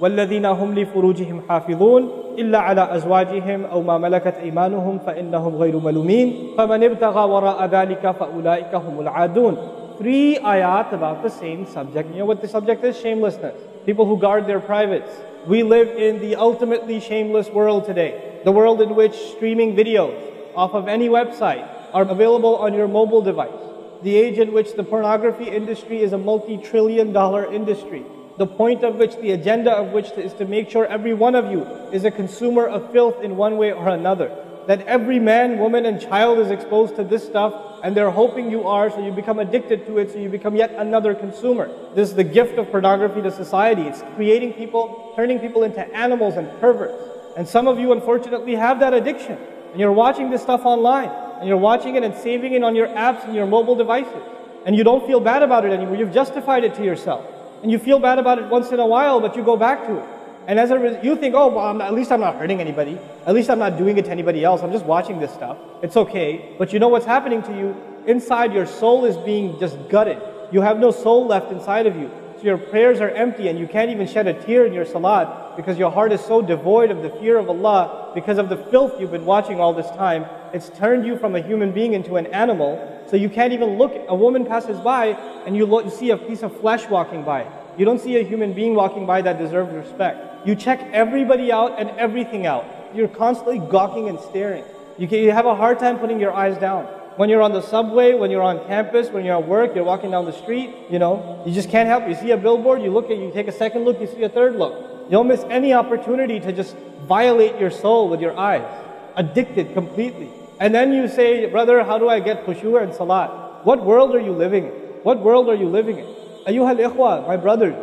والذين هم لفروجهم حافظون إلا على أزواجهم أو ما ملكت أيمانهم فإنهم غير ملومين فمن ابتغى وراء ذلك فأولئك هم العادون Three ayat about the same subject. You know what the subject is? Shamelessness. People who guard their privates. We live in the ultimately shameless world today. The world in which streaming videos off of any website are available on your mobile device. The age in which the pornography industry is a multi-trillion dollar industry the point of which, the agenda of which is to make sure every one of you is a consumer of filth in one way or another. That every man, woman, and child is exposed to this stuff, and they're hoping you are, so you become addicted to it, so you become yet another consumer. This is the gift of pornography to society. It's creating people, turning people into animals and perverts. And some of you, unfortunately, have that addiction. And you're watching this stuff online, and you're watching it and saving it on your apps and your mobile devices. And you don't feel bad about it anymore. You've justified it to yourself and you feel bad about it once in a while, but you go back to it. And as a result, you think, oh, well, not, at least I'm not hurting anybody. At least I'm not doing it to anybody else. I'm just watching this stuff. It's okay. But you know what's happening to you? Inside, your soul is being just gutted. You have no soul left inside of you. So your prayers are empty and you can't even shed a tear in your salat because your heart is so devoid of the fear of Allah because of the filth you've been watching all this time. It's turned you from a human being into an animal. So you can't even look. A woman passes by and you, look, you see a piece of flesh walking by. You don't see a human being walking by that deserves respect. You check everybody out and everything out. You're constantly gawking and staring. You, can, you have a hard time putting your eyes down when you're on the subway, when you're on campus, when you're at work, you're walking down the street, you know, you just can't help. You see a billboard, you look at you take a second look, you see a third look. You don't miss any opportunity to just violate your soul with your eyes. Addicted completely. And then you say, brother, how do I get khushu and salat? What world are you living in? What world are you living in? Ayyuhal ikhwa, my brothers,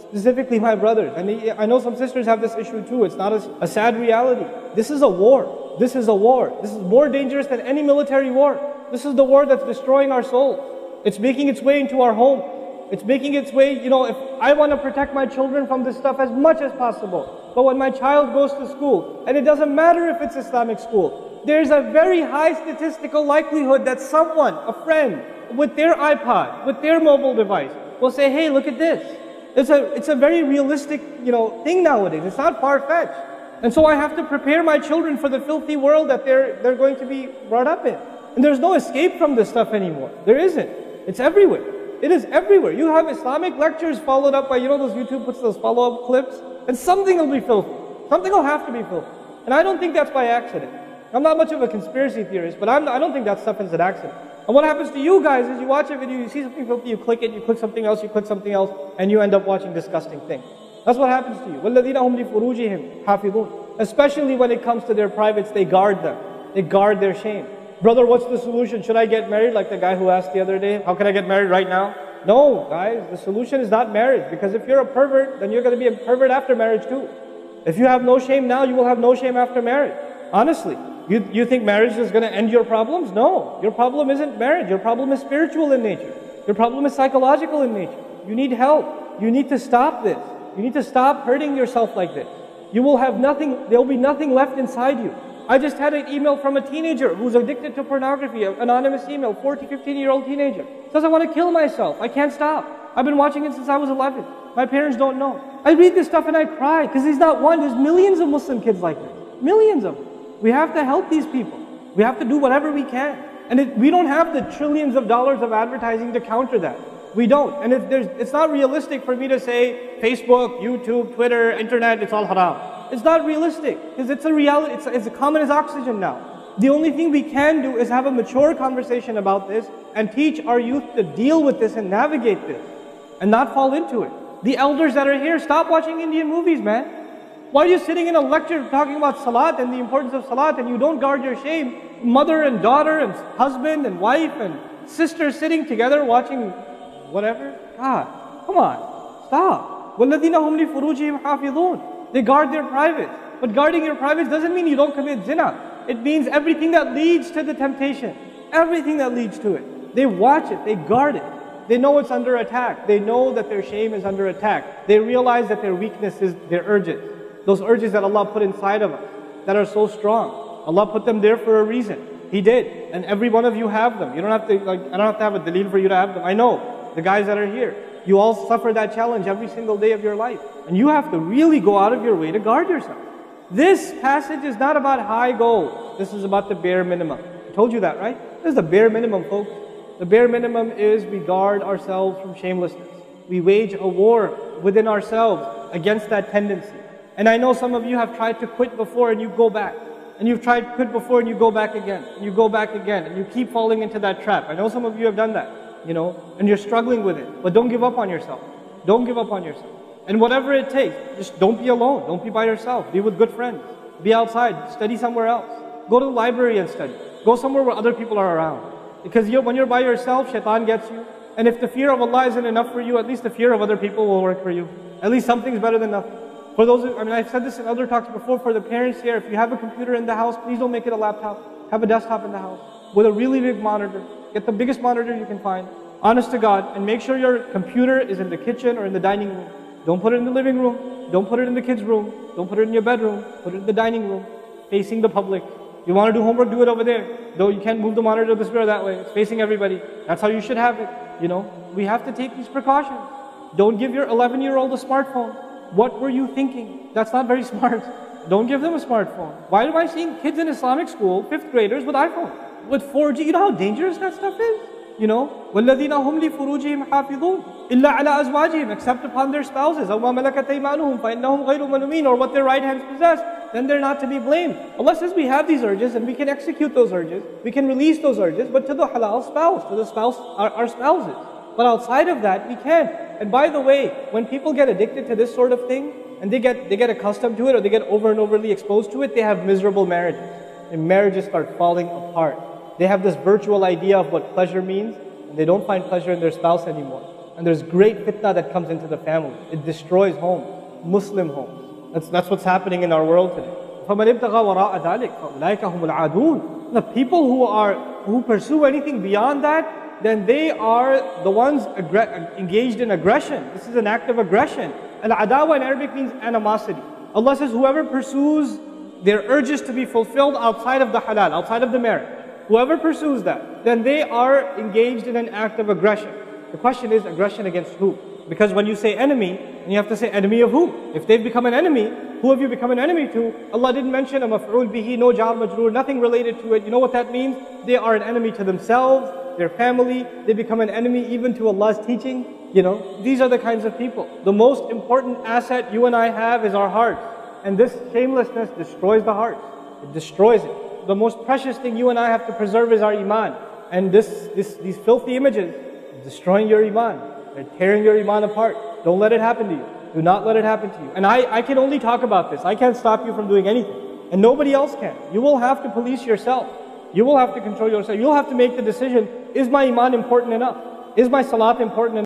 specifically my brothers. And I know some sisters have this issue too. It's not a, a sad reality. This is a war. This is a war. This is more dangerous than any military war. This is the war that's destroying our souls. It's making its way into our home. It's making its way, you know, if I want to protect my children from this stuff as much as possible. But when my child goes to school, and it doesn't matter if it's Islamic school, there's a very high statistical likelihood that someone, a friend, with their iPod, with their mobile device, will say, hey, look at this. It's a, it's a very realistic, you know, thing nowadays. It's not far-fetched. And so I have to prepare my children for the filthy world that they're, they're going to be brought up in. And there's no escape from this stuff anymore. There isn't. It's everywhere. It is everywhere. You have Islamic lectures followed up by, you know, those YouTube puts those follow-up clips, and something will be filthy. Something will have to be filthy. And I don't think that's by accident. I'm not much of a conspiracy theorist, but I'm, I don't think that stuff is an accident. And what happens to you guys is you watch a video, you see something filthy, you click it, you click something else, you click something else, and you end up watching disgusting things. That's what happens to you. وَالَّذِينَ هُمْ لِفُرُوجِهِمْ حَافِظُونَ Especially when it comes to their privates, they guard them. They guard their shame. Brother, what's the solution? Should I get married? Like the guy who asked the other day, how can I get married right now? No, guys, the solution is not marriage. Because if you're a pervert, then you're going to be a pervert after marriage too. If you have no shame now, you will have no shame after marriage. Honestly. You, you think marriage is going to end your problems? No. Your problem isn't marriage. Your problem is spiritual in nature. Your problem is psychological in nature. You need help. You need to stop this. You need to stop hurting yourself like this. You will have nothing, there will be nothing left inside you. I just had an email from a teenager who's addicted to pornography, an anonymous email, 14, 15 year old teenager. Says, I want to kill myself. I can't stop. I've been watching it since I was 11. My parents don't know. I read this stuff and I cry because he's not one. There's millions of Muslim kids like this. Millions of them. We have to help these people. We have to do whatever we can. And it, we don't have the trillions of dollars of advertising to counter that. We don't. And it's not realistic for me to say Facebook, YouTube, Twitter, internet, it's all haram. It's not realistic because it's a reality. It's, it's as common as oxygen now. The only thing we can do is have a mature conversation about this and teach our youth to deal with this and navigate this and not fall into it. The elders that are here, stop watching Indian movies, man. Why are you sitting in a lecture talking about salat and the importance of salat and you don't guard your shame? Mother and daughter and husband and wife and sister sitting together watching whatever? God, come on, stop. وَالَّذِينَ هُمْ لِفُرُوجِهِمْ حَافِظُونَ they guard their privates. But guarding your privates doesn't mean you don't commit zina. It means everything that leads to the temptation. Everything that leads to it. They watch it, they guard it. They know it's under attack. They know that their shame is under attack. They realize that their weakness is their urges. Those urges that Allah put inside of us that are so strong. Allah put them there for a reason. He did. And every one of you have them. You don't have to, like, I don't have to have a delil for you to have them. I know the guys that are here. You all suffer that challenge every single day of your life. And you have to really go out of your way to guard yourself. This passage is not about high goals. This is about the bare minimum. I told you that, right? This is the bare minimum, folks. The bare minimum is we guard ourselves from shamelessness. We wage a war within ourselves against that tendency. And I know some of you have tried to quit before and you go back. And you've tried to quit before and you go back again. And you go back again. And you keep falling into that trap. I know some of you have done that, you know, and you're struggling with it. But don't give up on yourself. Don't give up on yourself. And whatever it takes, just don't be alone. Don't be by yourself. Be with good friends. Be outside. Study somewhere else. Go to the library and study. Go somewhere where other people are around. Because you, when you're by yourself, shaitan gets you. And if the fear of Allah isn't enough for you, at least the fear of other people will work for you. At least something's better than nothing. For those, I mean, I've said this in other talks before, for the parents here, if you have a computer in the house, please don't make it a laptop. Have a desktop in the house with a really big monitor. Get the biggest monitor you can find. Honest to God. And make sure your computer is in the kitchen or in the dining room. Don't put it in the living room. Don't put it in the kids' room. Don't put it in your bedroom. Put it in the dining room, facing the public. You want to do homework, do it over there. Though you can't move the monitor this way or that way. It's facing everybody. That's how you should have it. You know, we have to take these precautions. Don't give your 11 year old a smartphone. What were you thinking? That's not very smart. Don't give them a smartphone. Why am I seeing kids in Islamic school, fifth graders, with iPhone? With 4G, you know how dangerous that stuff is? You know, وَالَّذِينَ هُمْ لِفُرُوجِهِمْ حَافِظُونَ إِلَّا عَلَىٰ أَزْوَاجِهِمْ Except upon their spouses. أَوْ مَا مَلَكَتْ أَيْمَانُهُمْ فَإِنَّهُمْ غَيْرُ مَلُومِينَ Or what their right hands possess, then they're not to be blamed. Allah says we have these urges and we can execute those urges. We can release those urges, but to the halal spouse, to the spouse, our, our spouses. But outside of that, we can't. And by the way, when people get addicted to this sort of thing, and they get, they get accustomed to it or they get over and overly exposed to it, they have miserable marriages. And marriages start falling apart. They have this virtual idea of what pleasure means, and they don't find pleasure in their spouse anymore. And there's great fitna that comes into the family. It destroys homes, Muslim homes. That's, that's what's happening in our world today. The people who are who pursue anything beyond that, then they are the ones engaged in aggression. This is an act of aggression. Al-adawa in Arabic means animosity. Allah says, whoever pursues their urges to be fulfilled outside of the halal, outside of the marriage, whoever pursues that, then they are engaged in an act of aggression. The question is, aggression against who? Because when you say enemy, you have to say enemy of who? If they've become an enemy, who have you become an enemy to? Allah didn't mention a maf'ul bihi, no jar majroor, nothing related to it. You know what that means? They are an enemy to themselves, their family, they become an enemy even to Allah's teaching. You know, these are the kinds of people. The most important asset you and I have is our hearts. And this shamelessness destroys the heart. It destroys it. The most precious thing you and I have to preserve is our iman. And this, this, these filthy images destroying your iman. They're tearing your iman apart. Don't let it happen to you. Do not let it happen to you. And I, I can only talk about this. I can't stop you from doing anything. And nobody else can. You will have to police yourself. You will have to control yourself. You'll have to make the decision, is my iman important enough? Is my salat important enough?